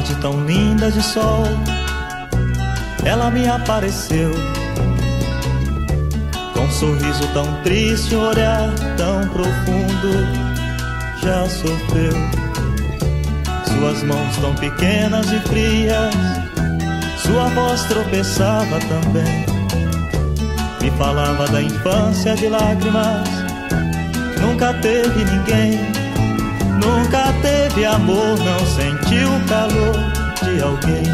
tarde tão linda de sol, ela me apareceu. Com um sorriso tão triste, um olhar tão profundo, já sofreu. Suas mãos tão pequenas e frias, sua voz tropeçava também. Me falava da infância de lágrimas, nunca teve ninguém Nunca teve amor, não sentiu o calor de alguém.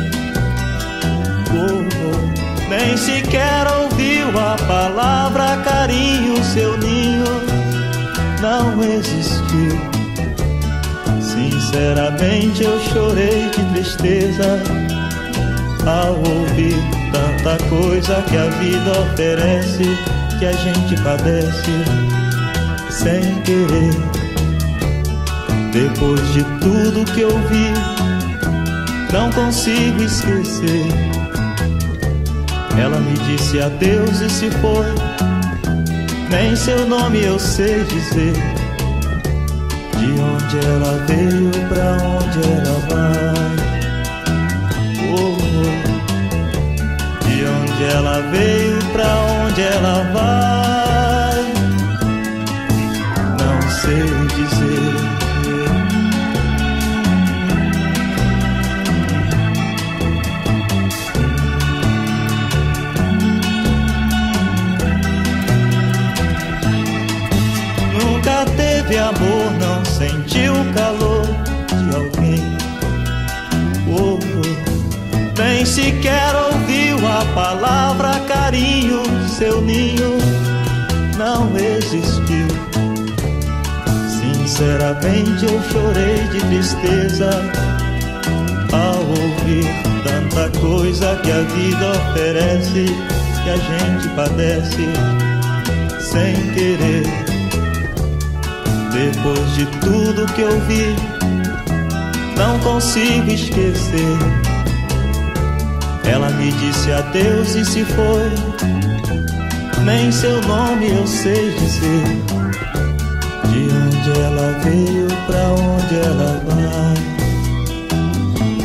Oh, oh. Nem sequer ouviu a palavra carinho, seu ninho não existiu. Sinceramente eu chorei de tristeza ao ouvir tanta coisa que a vida oferece, que a gente padece sem querer. Depois de tudo que eu vi, não consigo esquecer. Ela me disse adeus e se foi. Nem seu nome eu sei dizer. De onde ela veio, pra onde ela vai. Oh, oh. De onde ela veio, pra onde ela vai. Não sei dizer. Teve amor, não sentiu o calor de alguém. Oh, oh. Nem sequer ouviu a palavra carinho, seu ninho não existiu. Sinceramente eu chorei de tristeza ao ouvir tanta coisa que a vida oferece, que a gente padece sem querer. Depois de tudo que eu vi, não consigo esquecer. Ela me disse adeus e se foi. Nem seu nome eu sei dizer. De onde ela veio, pra onde ela vai.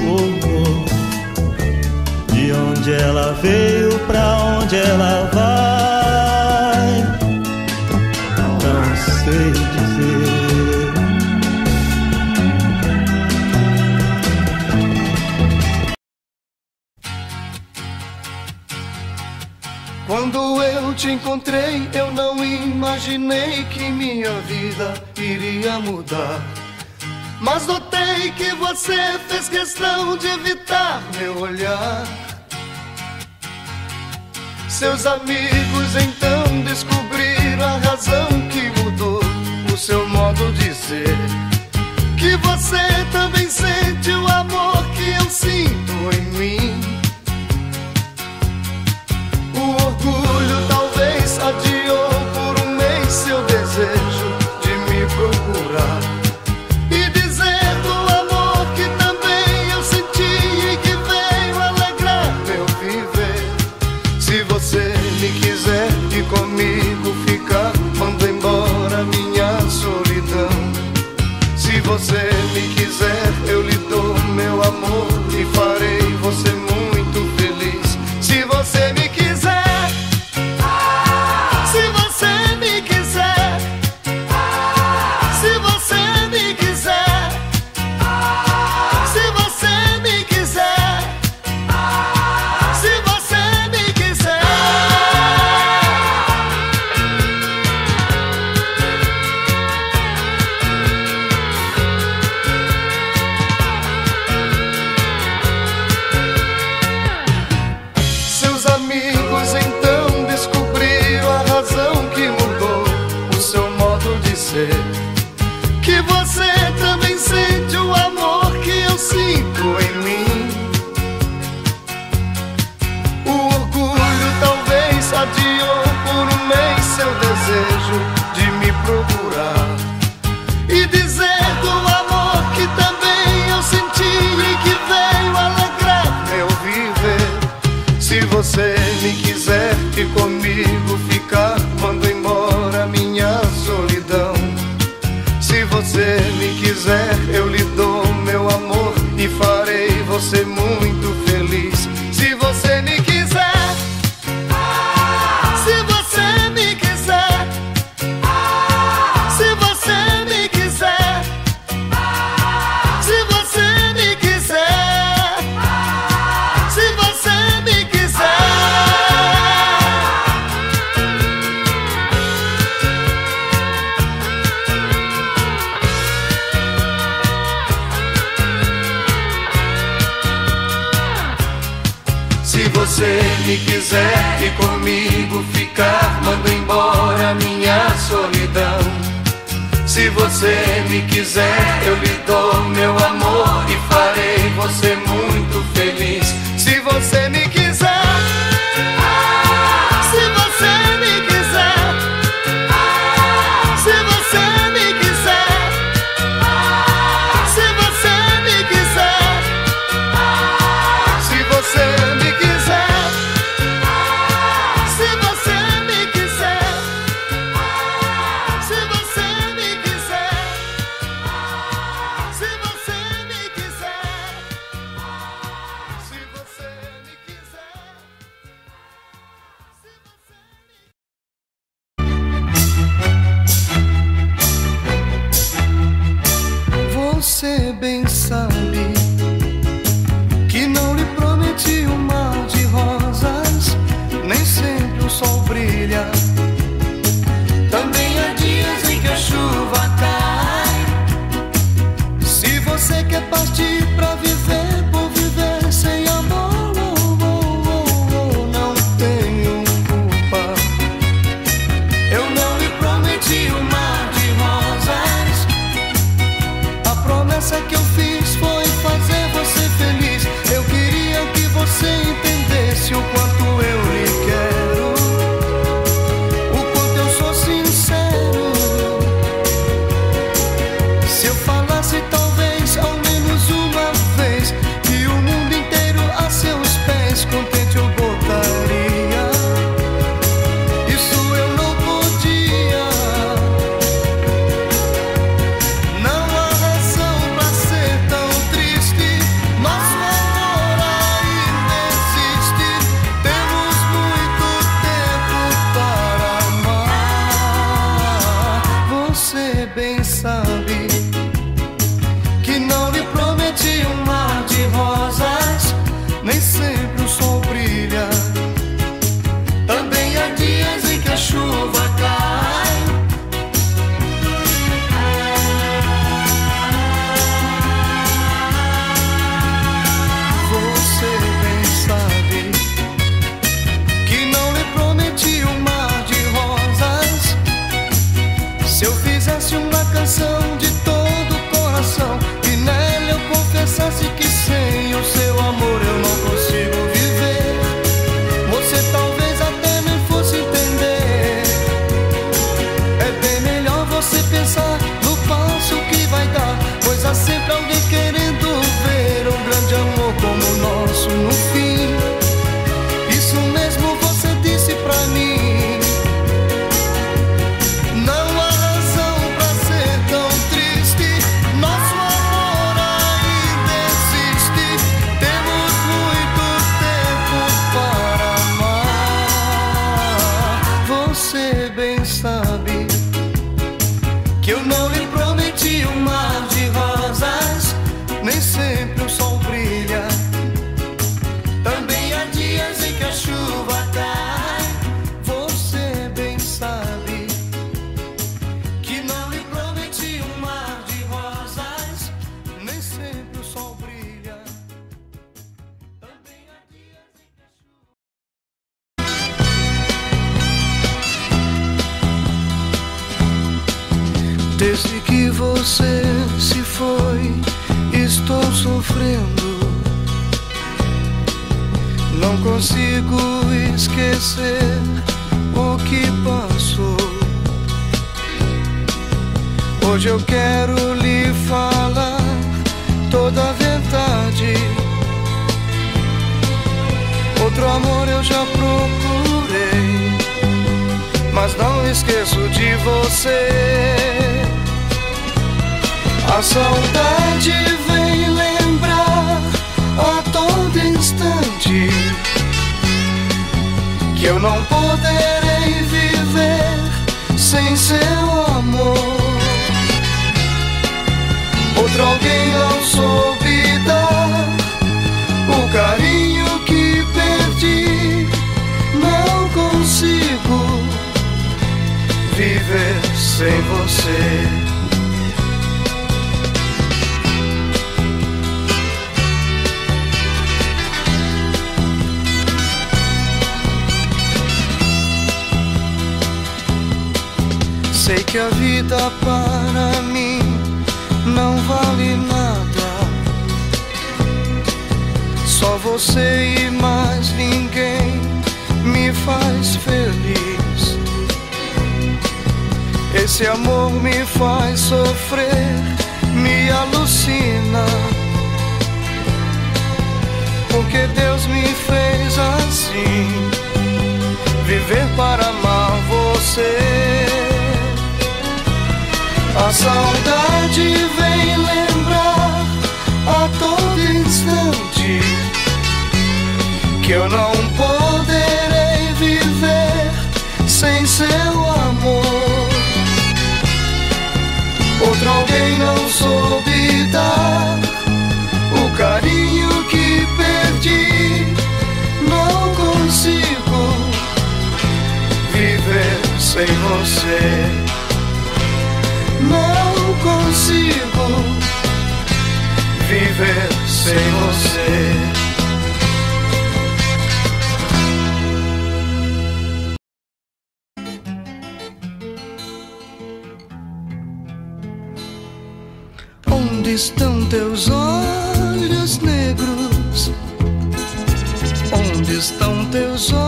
Oh, oh. De onde ela veio, pra onde ela vai. Não sei Quando eu te encontrei, eu não imaginei que minha vida iria mudar. Mas notei que você fez questão de evitar meu olhar. Seus amigos então descobriram a razão que mudou o seu modo de ser. Que você também sente o amor que eu sinto em mim. Você me quiser, você e mais ninguém me faz feliz. Esse amor me faz sofrer, me alucina. Porque Deus me fez assim, viver para amar você. A saudade vem lembrar a todo instante que eu não poderei viver sem seu amor. Outro alguém não soube dar o carinho que perdi. Não consigo viver sem você não consigo viver sem você. Estão teus olhos negros? Onde estão teus olhos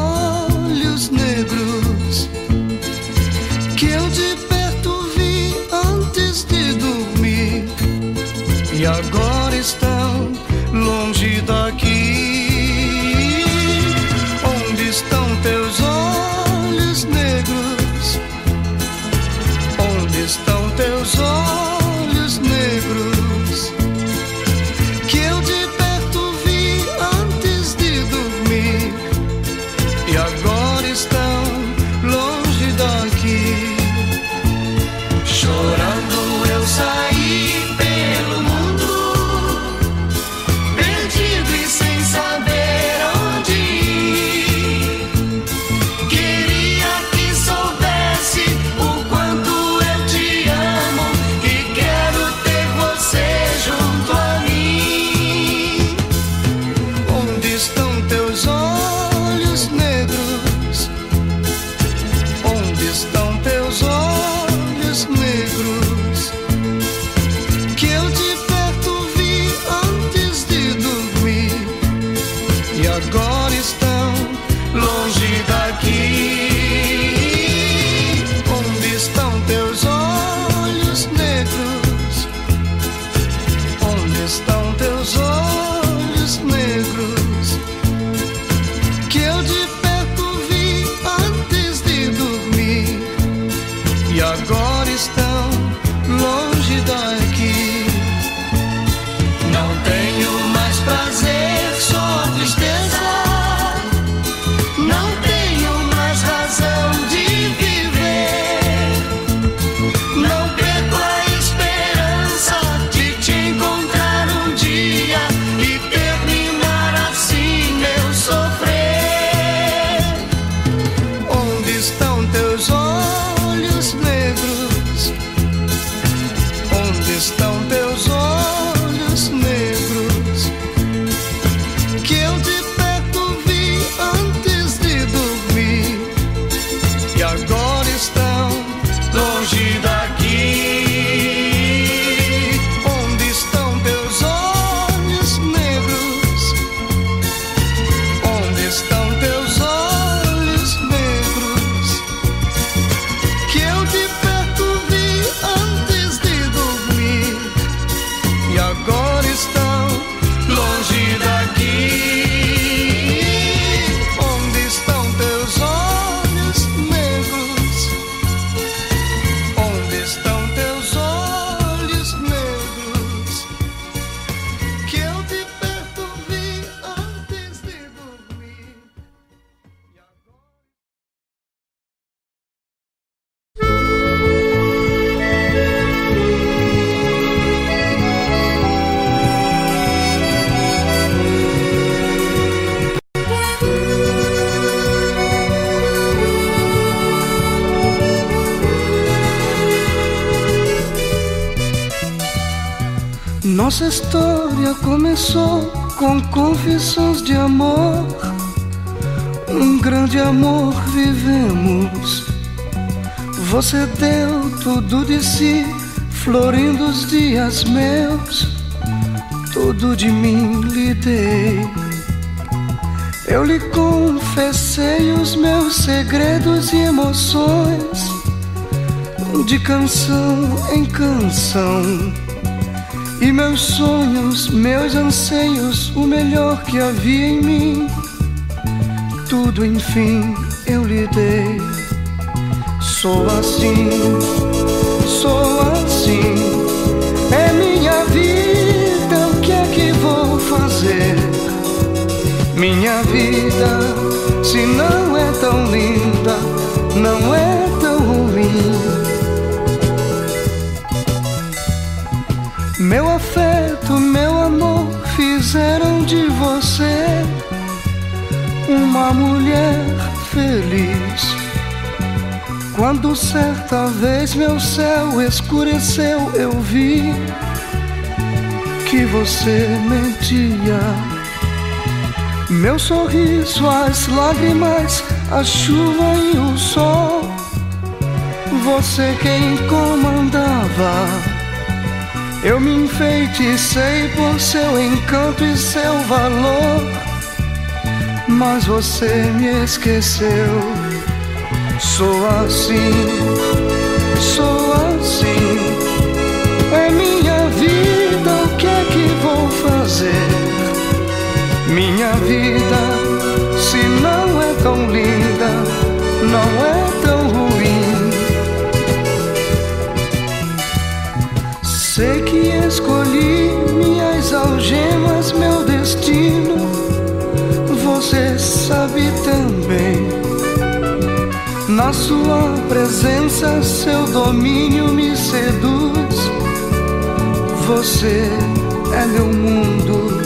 Nossa história começou com confissões de amor. Um grande amor vivemos. Você deu tudo de si, florindo os dias meus. Tudo de mim lhe dei. Eu lhe confessei os meus segredos e emoções, de canção em canção e meus sonhos, meus anseios, o melhor que havia em mim, tudo enfim eu lhe dei. Sou assim, sou assim, é minha vida, o que é que vou fazer? Minha vida, se não é tão linda, não é tão ruim. Meu afeto, meu amor fizeram de você uma mulher feliz. Quando certa vez meu céu escureceu, eu vi que você mentia. Meu sorriso, as lágrimas, a chuva e o sol, você quem comandava. Eu me enfeiticei por seu encanto e seu valor, mas você me esqueceu. Sou assim, sua presença, seu domínio me seduz. Você é meu mundo.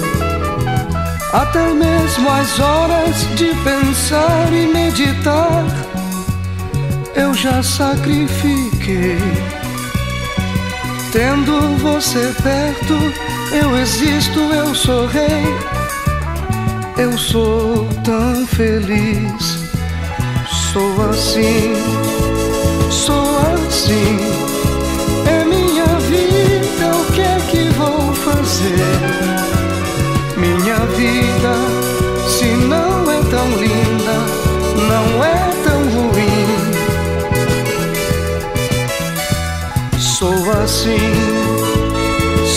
Até mesmo as horas de pensar e meditar, eu já sacrifiquei. Tendo você perto, eu existo, eu sou rei. Eu sou tão feliz. Sou assim, sou assim. É minha vida, o que é que vou fazer? Minha vida, se não é tão linda, não é tão ruim. Sou assim,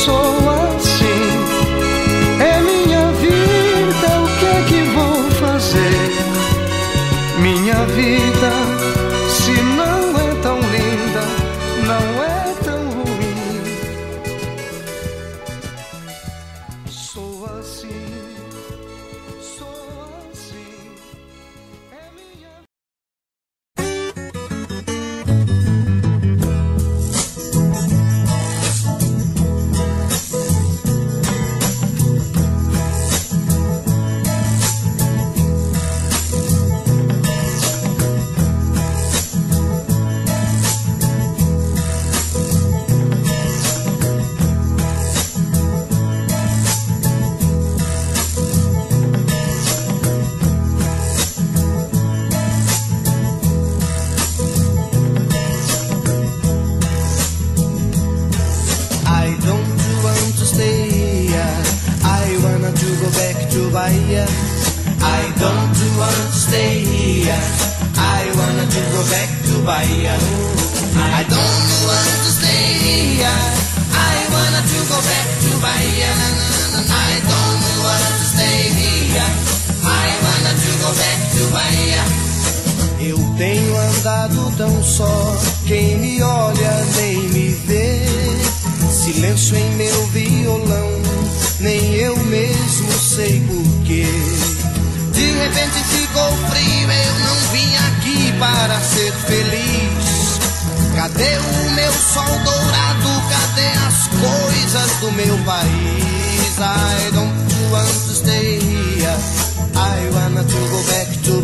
sou assim.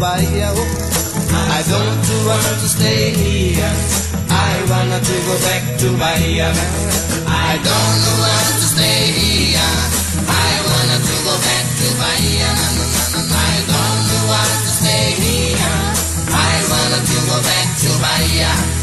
nobody else. I don't want to stay here. I want to go back to Bahia. I don't want to stay here. I want to go back to Bahia. I don't want to stay here. I want to go back to Bahia.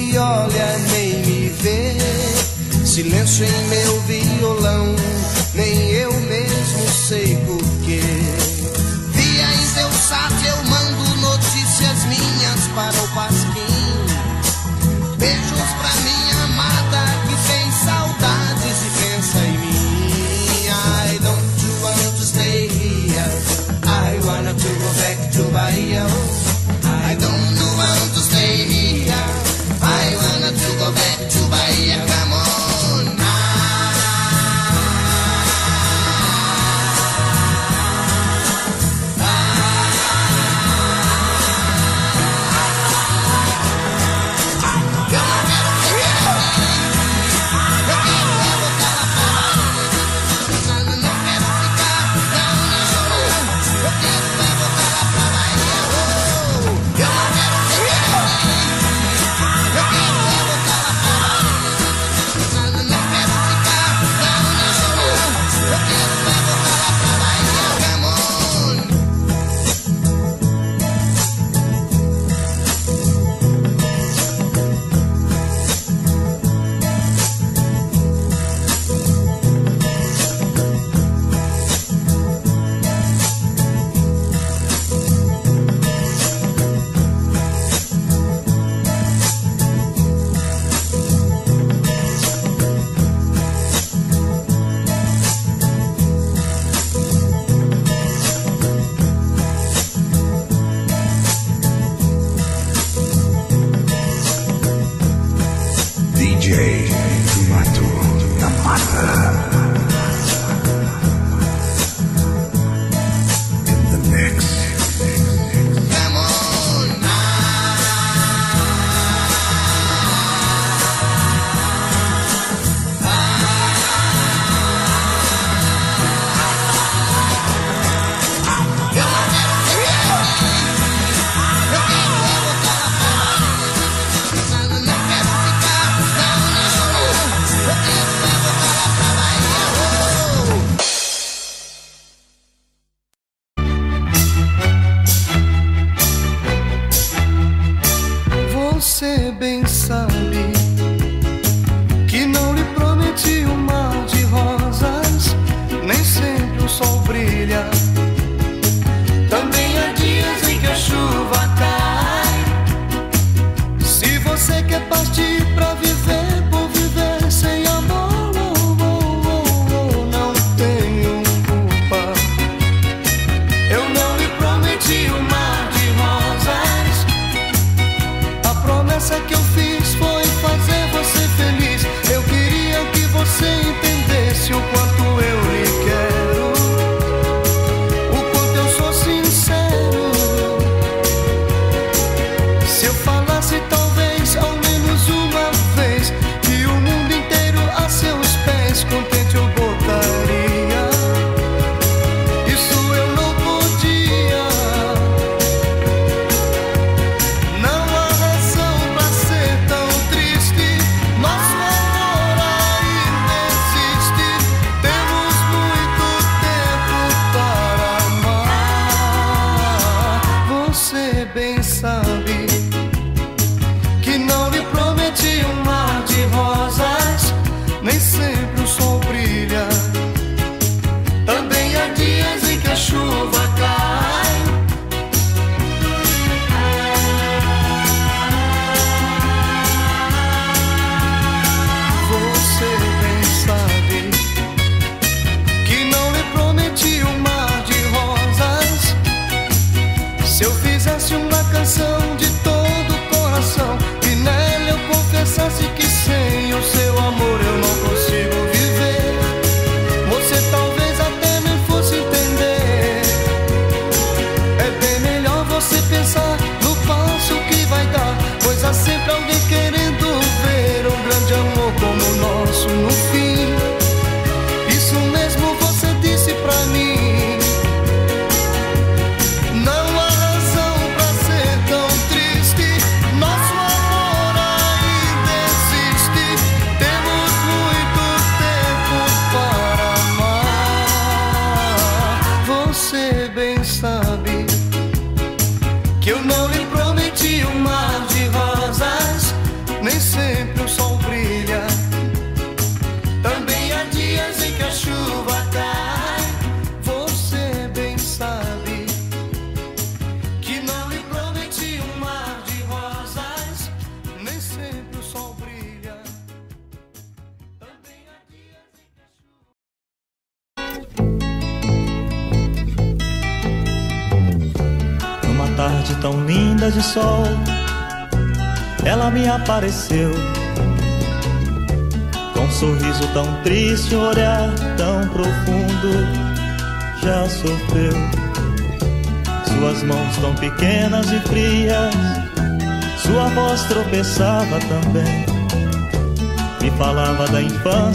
me olha nem me vê. Silêncio em meu violão, nem eu mesmo sei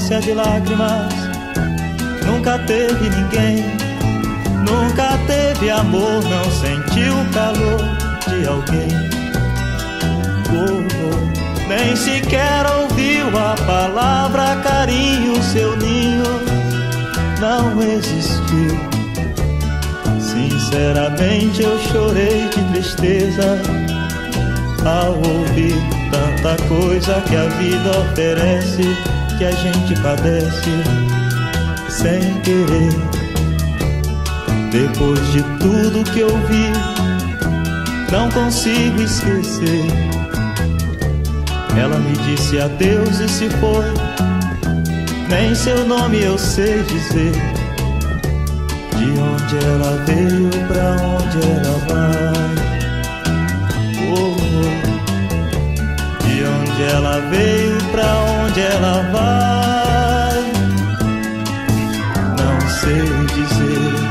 infância de lágrimas, nunca teve ninguém Nunca teve amor, não sentiu o calor de alguém. Oh, oh. Nem sequer ouviu a palavra carinho, seu ninho não existiu. Sinceramente eu chorei de tristeza ao ouvir tanta coisa que a vida oferece, que a gente padece sem querer. Depois de tudo que eu vi, não consigo esquecer. Ela me disse adeus e se foi. Nem seu nome eu sei dizer. De onde ela veio, pra onde ela vai. Oh, oh. De onde ela veio, onde ela vai. Não sei dizer.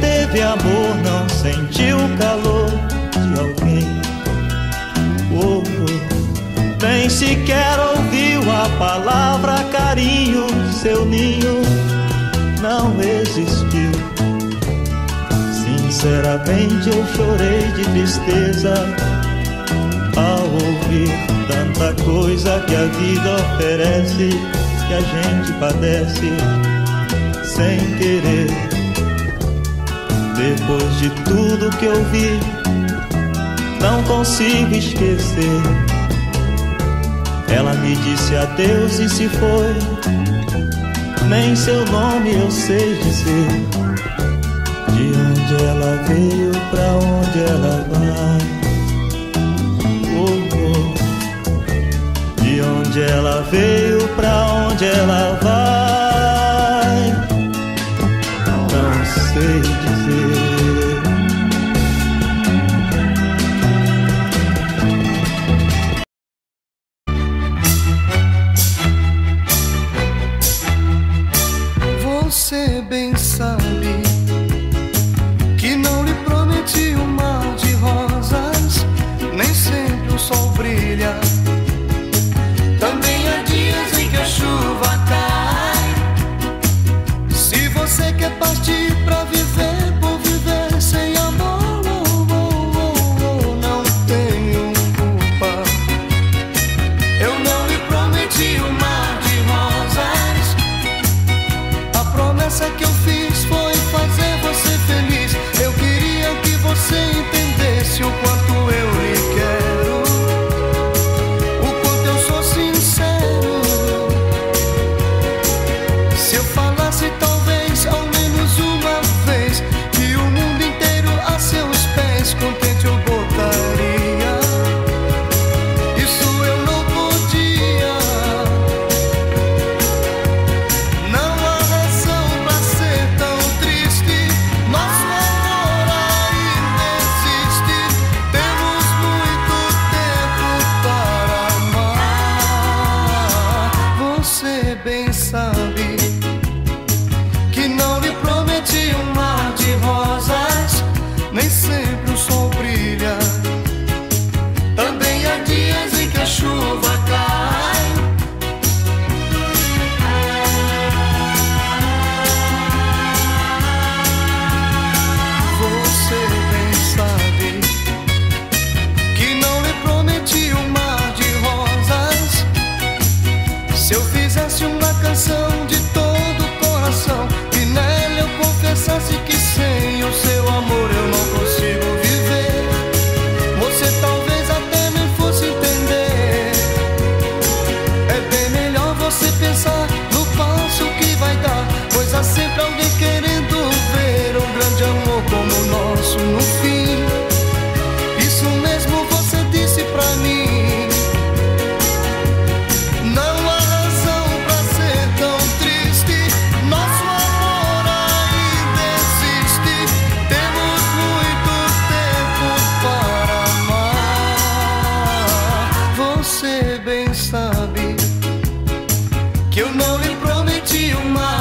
teve amor, não sentiu o calor de alguém. Oh, oh. Nem sequer a palavra carinho, seu ninho não existiu. Sinceramente eu chorei de tristeza ao ouvir tanta coisa que a vida oferece, que a gente padece sem querer. Depois de tudo que eu vi, não consigo esquecer. Ela me disse adeus e se foi. Nem seu nome eu sei dizer. De onde ela veio, pra onde ela vai. Oh, oh. De onde ela veio, pra onde ela vai. Não sei dizer. Que eu não lhe prometi mar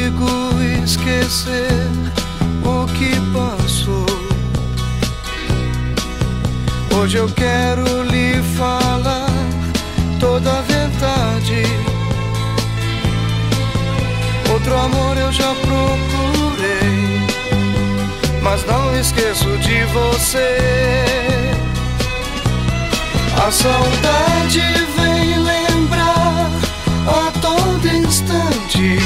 consigo esquecer o que passou. Hoje eu quero lhe falar toda a verdade. Outro amor eu já procurei mas não esqueço de você. A saudade vem lembrar a todo instante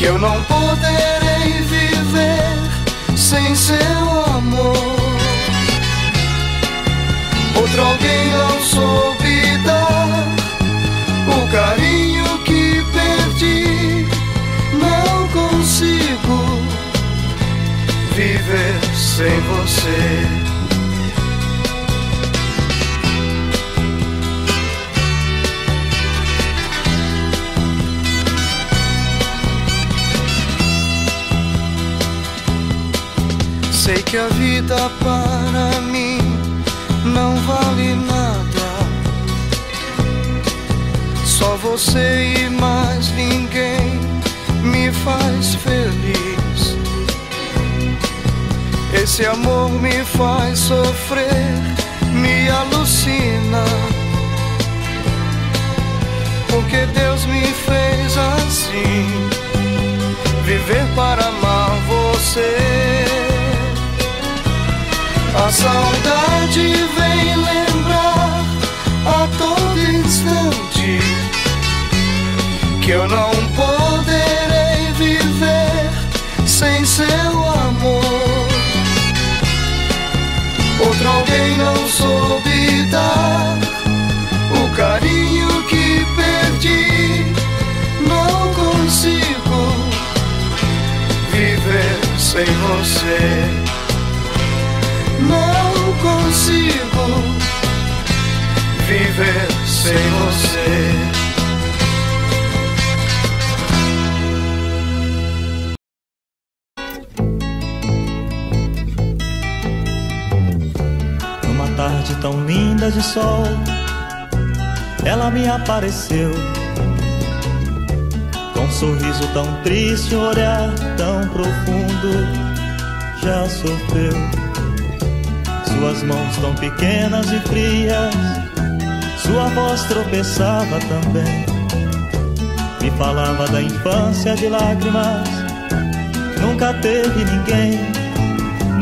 que eu não poderei viver sem seu amor. Outro alguém não soube dar o carinho que perdi. Não consigo viver sem você. Sei que a vida para mim não vale nada. Só você e mais ninguém me faz feliz. Esse amor me faz sofrer, me alucina. Porque Deus me fez assim, viver para amar você. Saudade vem lembrar a todo instante que eu não poderei viver sem seu amor. Outro alguém não soube dar o carinho que perdi. Não consigo viver sem você. Viver sem você. Numa tarde tão linda de sol, ela me apareceu. Com um sorriso tão triste, um olhar tão profundo, já sofreu. Suas mãos tão pequenas e frias, sua voz tropeçava também. Me falava da infância de lágrimas, nunca teve ninguém.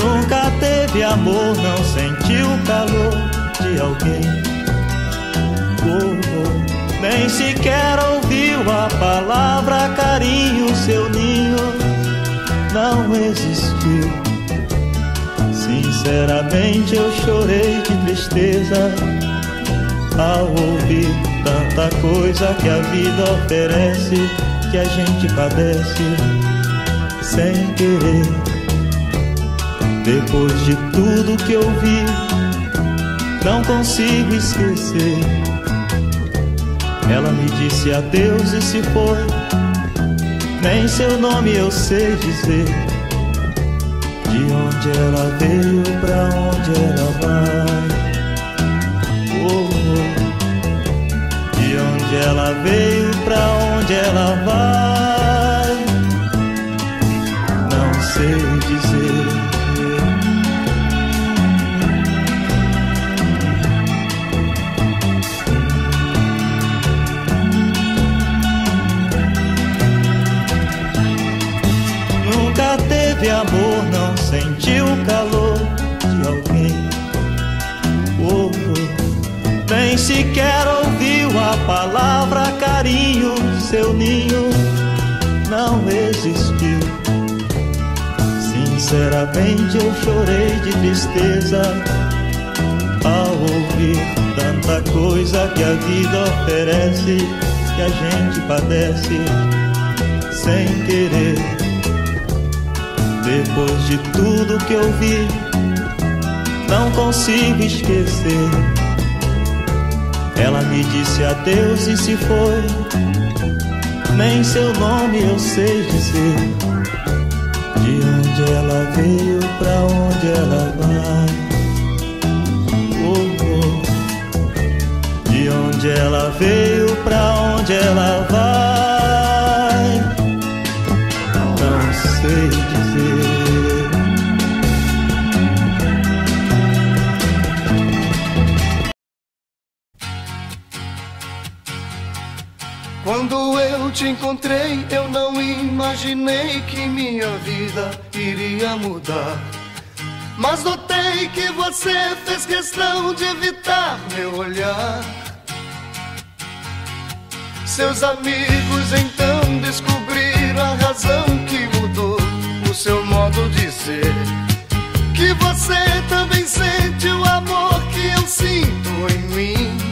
Nunca teve amor, não sentiu o calor de alguém. Oh, oh. Nem sequer ouviu a palavra carinho, seu ninho não existiu. Sinceramente eu chorei de tristeza ao ouvir tanta coisa que a vida oferece, que a gente padece sem querer. Depois de tudo que eu vi, não consigo esquecer. Ela me disse adeus e se foi. Nem seu nome eu sei dizer. De onde ela veio, pra onde ela vai. Ela veio, pra onde ela vai. Sinceramente eu chorei de tristeza ao ouvir tanta coisa que a vida oferece, que a gente padece sem querer. Depois de tudo que eu vi, não consigo esquecer. Ela me disse adeus e se foi. Nem seu nome eu sei dizer. Ela veio, pra onde ela vai. Oh, oh. De onde ela veio, pra onde ela vai. Não sei te encontrei, eu não imaginei que minha vida iria mudar. Mas notei que você fez questão de evitar meu olhar. Seus amigos então descobriram a razão que mudou o seu modo de ser. Que você também sente o amor que eu sinto em mim.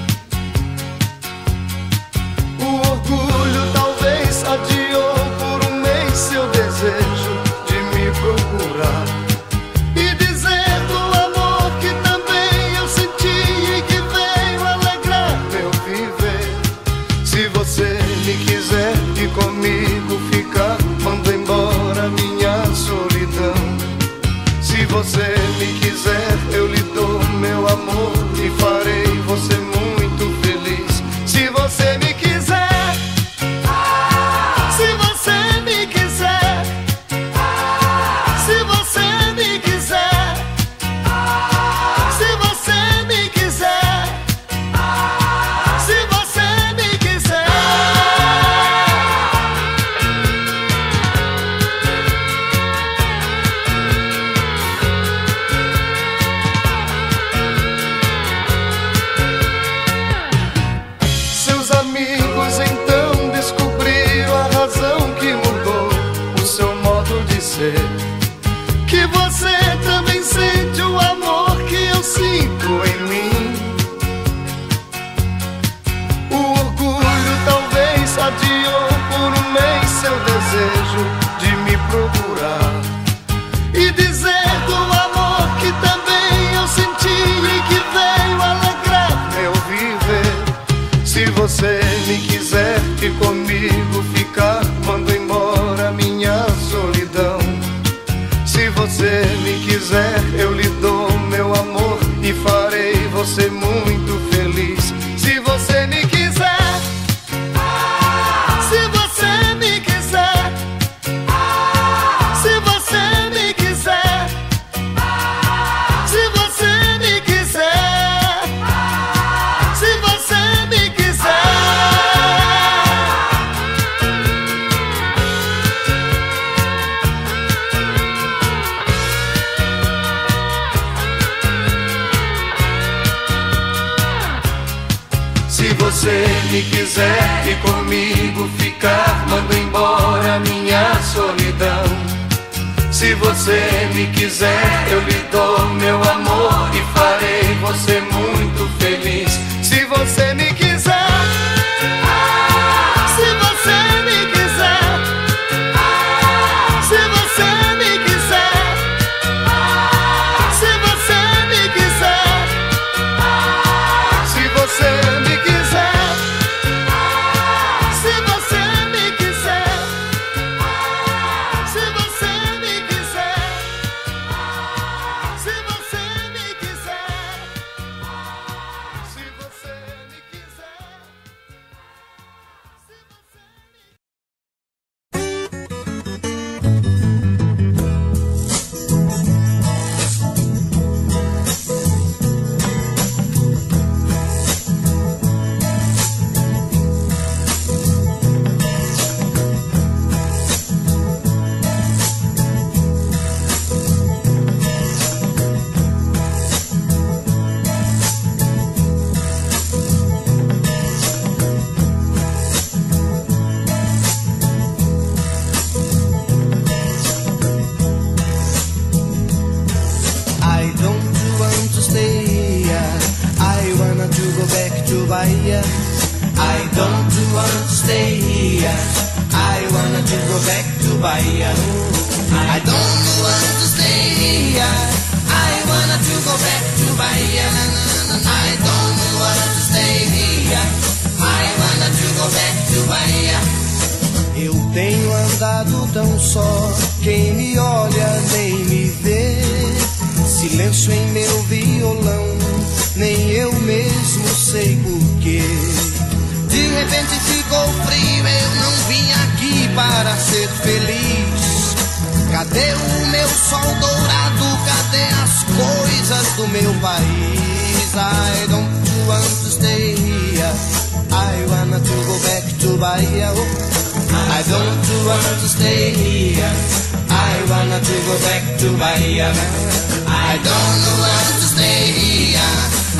Quiser e comigo ficar, mando embora minha solidão. Se você me quiser, eu lhe dou meu amor e farei você muito coisas do meu país? I don't want to stay here. I wanna to go back to Bahia. I don't want to stay here. I wanna to go back to Bahia. I don't want to stay here.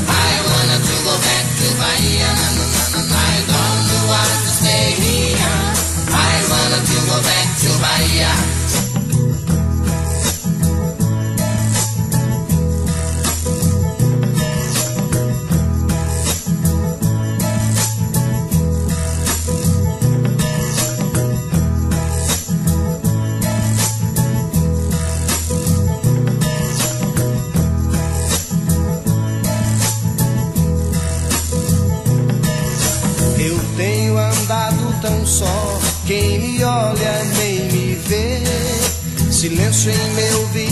I wanna to go back to Bahia. Olha nem me vê. Silêncio em meu violão,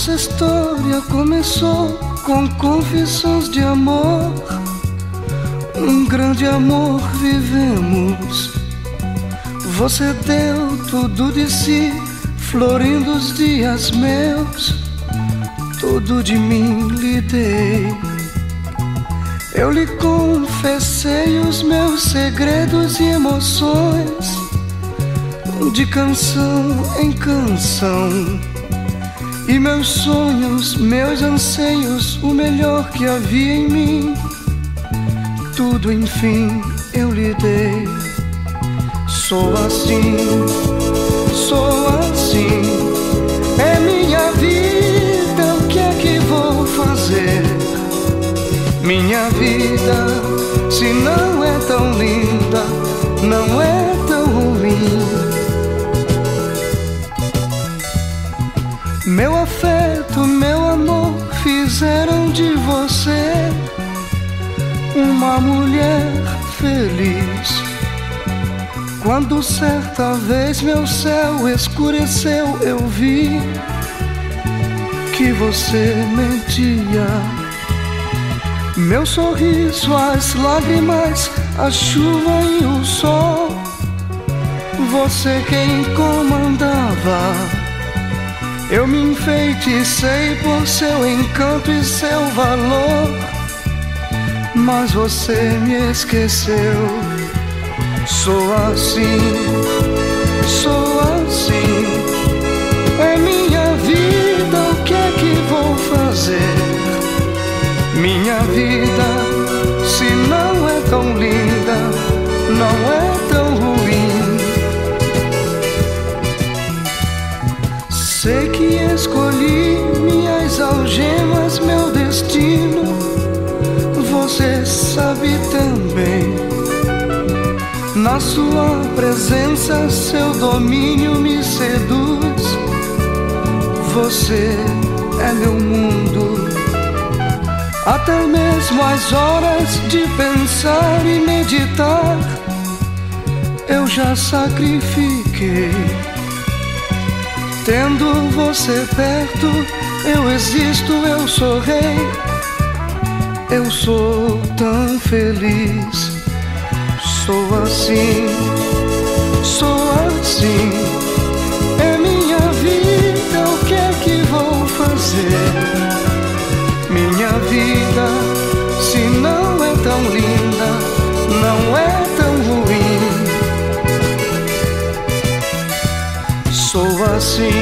Nossa história começou com confissões de amor. Um grande amor vivemos. Você deu tudo de si, florindo os dias meus. Tudo de mim lhe dei. Eu lhe confessei os meus segredos e emoções, de canção em canção. E meus sonhos, meus anseios, o melhor que havia em mim, tudo enfim eu lhe dei. Sou assim, sou assim, é minha vida, o que é que vou fazer? Minha vida, se não é tão linda, mulher feliz. Quando certa vez meu céu escureceu, eu vi que você mentia. Meu sorriso, as lágrimas, a chuva e o sol. Você quem comandava. Eu me enfeiticei por seu encanto e seu valor. Mas você me esqueceu. Sou assim, sou assim. É minha vida, o que é que vou fazer? Minha vida, se não é tão linda, não é tão ruim. Sei que escolhi minhas algemas, meu destino. Você sabe também. Na sua presença, seu domínio me seduz. Você é meu mundo. Até mesmo as horas de pensar e meditar, eu já sacrifiquei. Tendo você perto, eu existo, eu sou rei. Eu sou tão feliz. Sou assim, sou assim. É minha vida, o que é que vou fazer? Minha vida, se não é tão linda, não é tão ruim. Sou assim,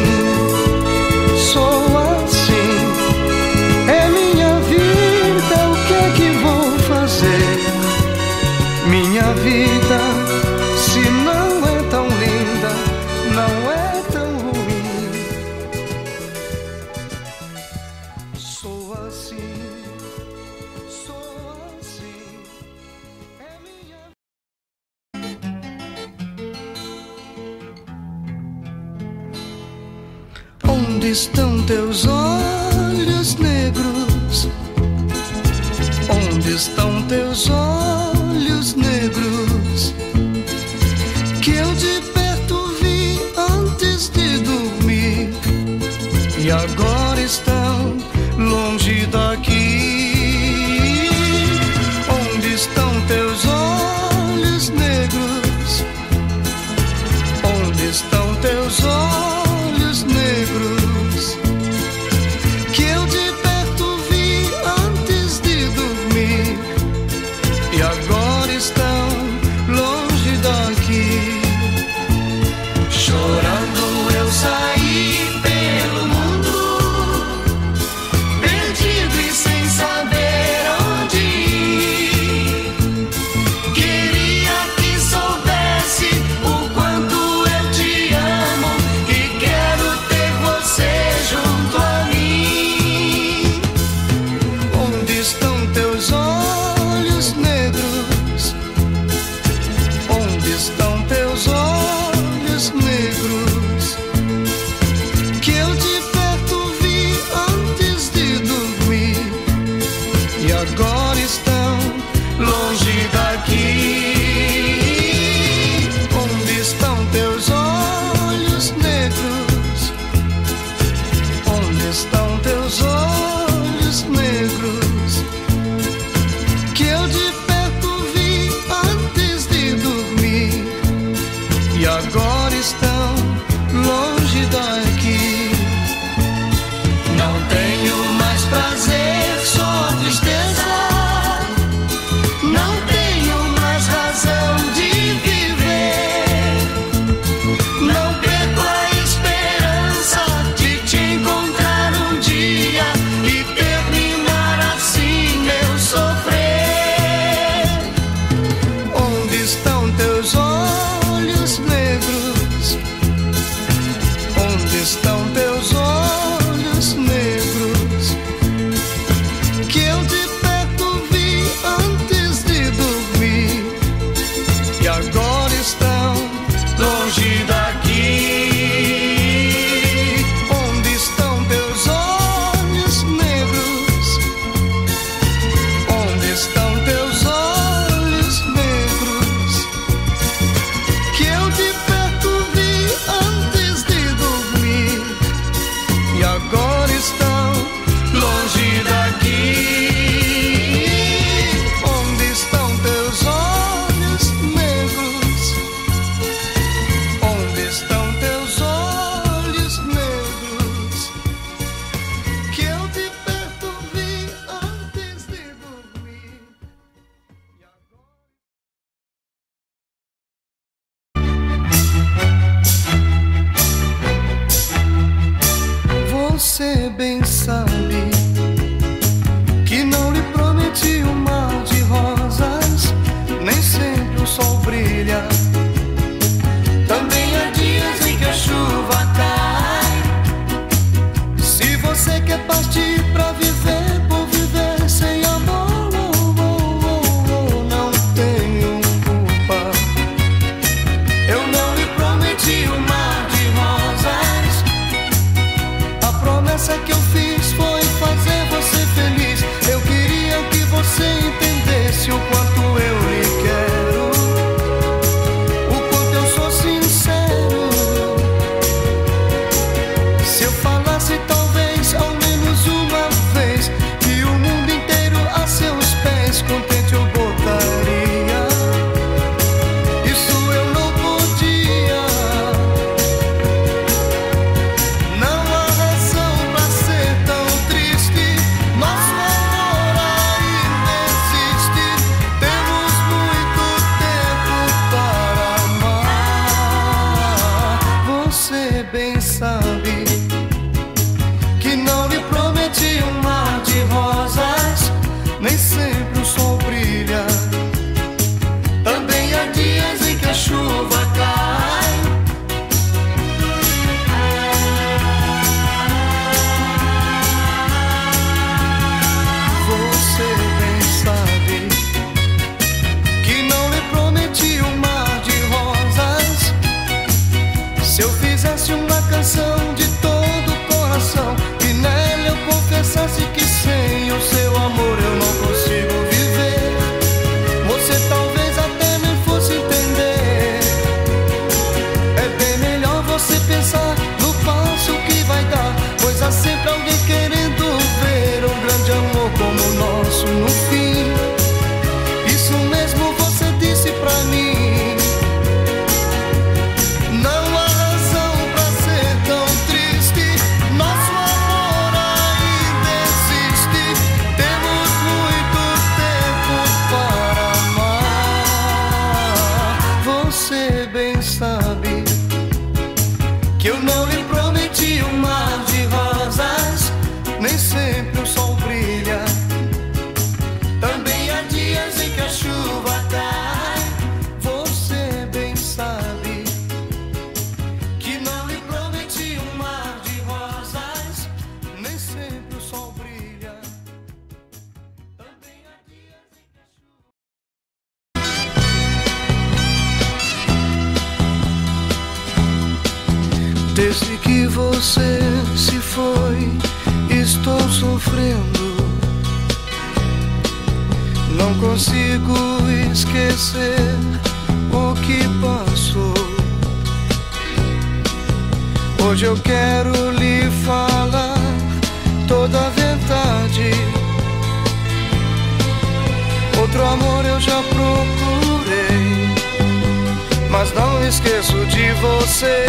você.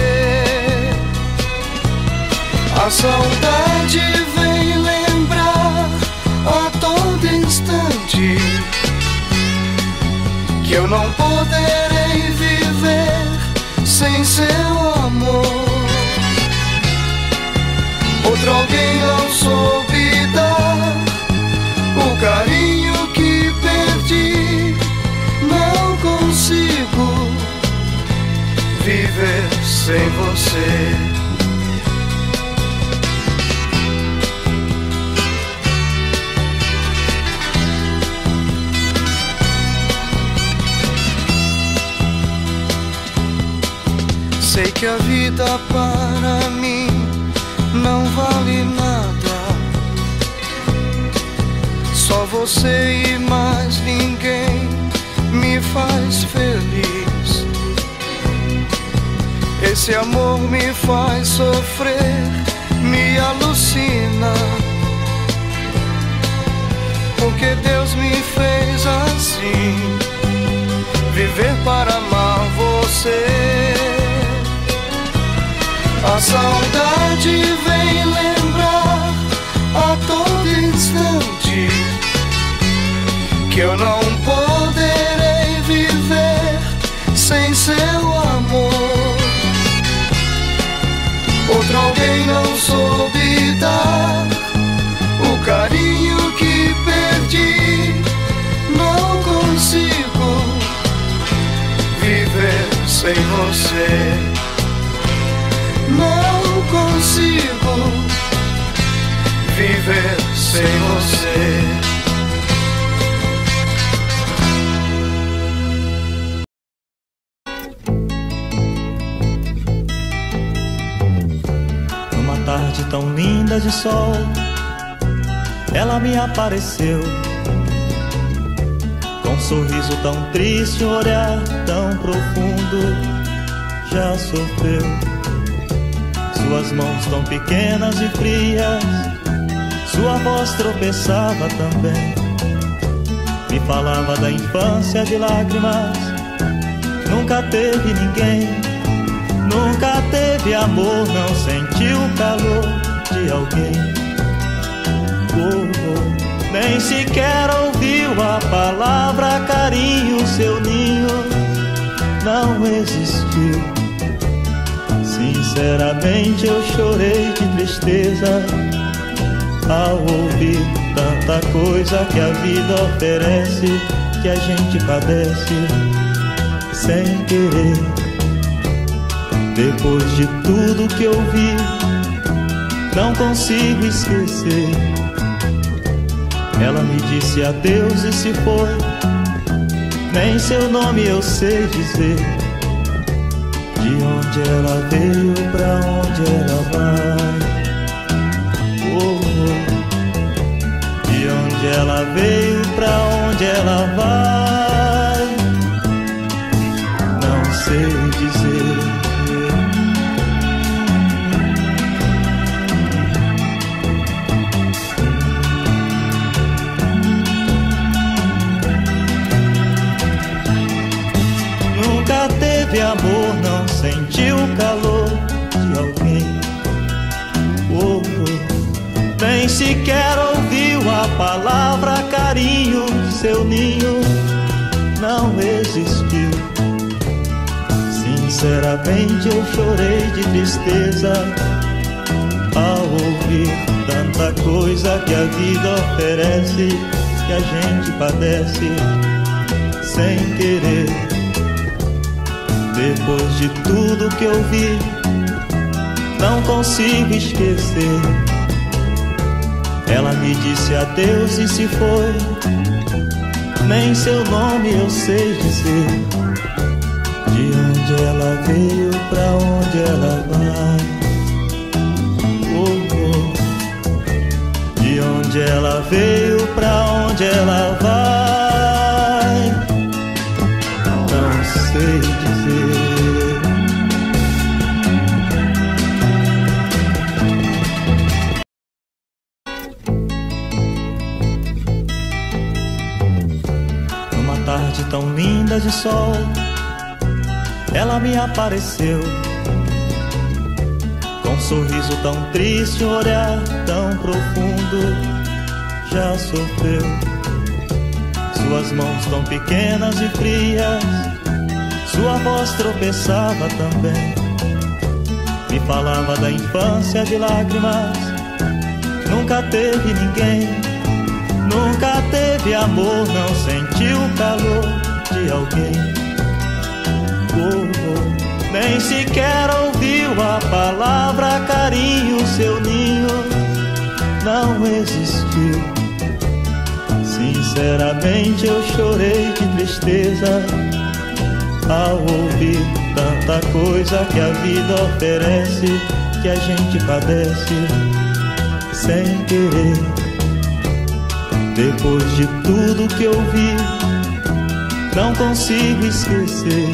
A saudade vem lembrar a todo instante que eu não poderei viver sem seu amor. Outro alguém não soube dar o carinho viver sem você. Sei que a vida para mim não vale nada. Só você e mais ninguém me faz feliz. Esse amor me faz sofrer, me alucina. Porque Deus me fez assim, viver para amar você. A saudade vem lembrar a todo instante que eu não poderei soube dar o carinho que perdi. Não consigo viver sem você não consigo viver sem você. De sol, ela me apareceu. Com um sorriso tão triste, um olhar tão profundo, já sofreu. Suas mãos tão pequenas e frias, sua voz tropeçava também. Me falava da infância de lágrimas, nunca teve ninguém. Nunca teve amor, não sentiu calor de alguém. Oh, oh, nem sequer ouviu a palavra carinho, seu ninho não existiu. Sinceramente eu chorei de tristeza ao ouvir tanta coisa que a vida oferece, que a gente padece sem querer. Depois de tudo que eu vi, não consigo esquecer. Ela me disse adeus e se foi. Nem seu nome eu sei dizer. De onde ela veio, pra onde ela vai. Oh, oh. De onde ela veio, pra onde ela vai. Teve amor, não sentiu o calor de alguém. Oh, oh. Nem sequer ouviu a palavra carinho, seu ninho não existiu. Sinceramente eu chorei de tristeza ao ouvir tanta coisa que a vida oferece, que a gente padece sem querer. Depois de tudo que eu vi, não consigo esquecer. Ela me disse adeus e se foi. Nem seu nome eu sei dizer. De onde ela veio, pra onde ela vai. Oh, oh. De onde ela veio, pra onde ela vai. De sol, ela me apareceu. Com um sorriso tão triste, um olhar tão profundo, já sofreu. Suas mãos tão pequenas e frias, sua voz tropeçava também. Me falava da infância de lágrimas, nunca teve ninguém. Nunca teve amor, não sentiu calor de alguém. Oh, oh. Nem sequer ouviu a palavra carinho, seu ninho não existiu. Sinceramente eu chorei de tristeza ao ouvir tanta coisa que a vida oferece, que a gente padece sem querer. Depois de tudo que eu vi, não consigo esquecer.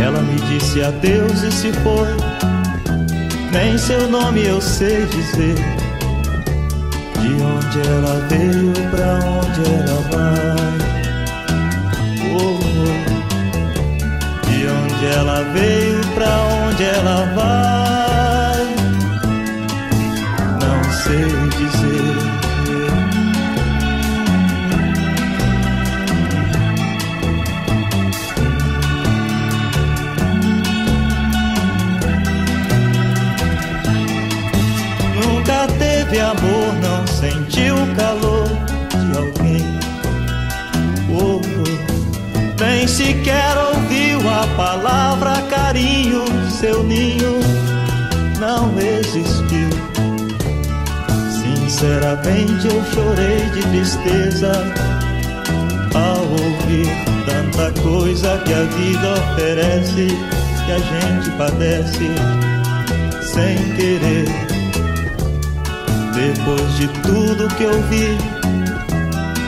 Ela me disse adeus e se foi. Nem seu nome eu sei dizer. De onde ela veio, pra onde ela vai. Oh, oh. De onde ela veio, pra onde ela vai. Teve amor, não sentiu o calor de alguém. Oh, oh. Nem sequer ouviu a palavra carinho, seu ninho não existiu. Sinceramente eu chorei de tristeza ao ouvir tanta coisa que a vida oferece, que a gente padece sem querer. Depois de tudo que eu vi,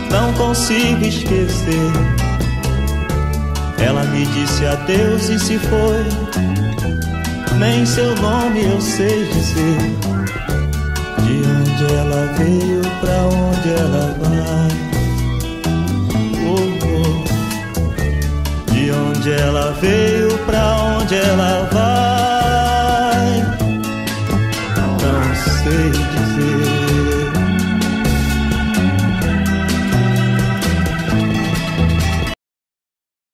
não consigo esquecer. Ela me disse adeus e se foi. Nem seu nome eu sei dizer. De onde ela veio, pra onde ela vai. Oh, oh. De onde ela veio, pra onde ela vai.